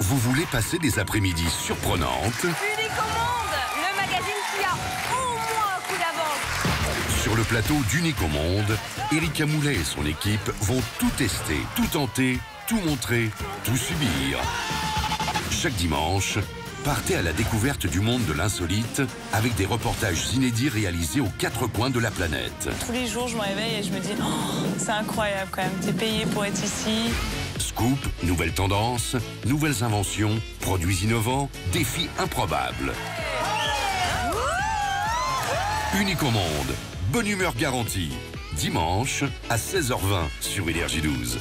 Vous voulez passer des après-midi surprenantes Unique au monde, le magazine qui a au moins un coup d'avance. Sur le plateau d'Unique au monde, Erika Moulet et son équipe vont tout tester, tout tenter, tout montrer, tout subir. Chaque dimanche, partez à la découverte du monde de l'insolite avec des reportages inédits réalisés aux quatre coins de la planète. Tous les jours, je me réveille et je me dis, oh, c'est incroyable quand même, t'es payé pour être ici. Scoop, nouvelles tendances, nouvelles inventions, produits innovants, défis improbables. Unique au monde, bonne humeur garantie. Dimanche à 16h20 sur Énergie 12.